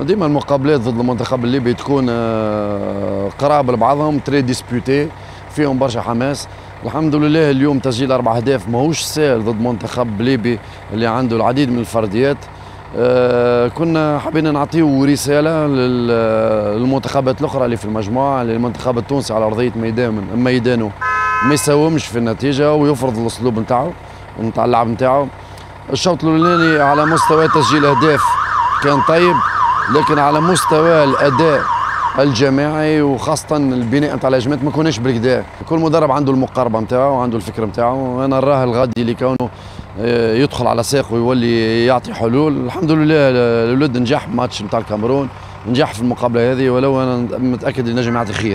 ديما المقابلات ضد المنتخب الليبي تكون آه، قرابة لبعضهم très disputées فيهم برشا حماس. الحمد لله اليوم تسجيل أربع أهداف ماهوش سهل ضد منتخب ليبي اللي عنده العديد من الفرديات. آه، كنا حابين نعطيو رسالة للمنتخبات الأخرى اللي في المجموعة للمنتخب التونسي على أرضية ميدان ميدانه. ما يساومش في النتيجة ويفرض الأسلوب نتاعو نتاع اللعب نتاعو. الشوط الأولاني على مستوى تسجيل أهداف كان طيب. لكن على مستوى الأداء الجماعي وخاصة البناء نتاع الهجمات ما كوناش بالكدا. كل مدرب عنده المقاربة نتاعو وعنده الفكر نتاعو أنا نراه الغادي اللي كونه آه، يدخل على ساق ويولي يعطي حلول. الحمد لله الولد نجح ماتش نتاع الكاميرون نجح في المقابلة هذه ولو أنا متأكد أنه نجم يعطي خير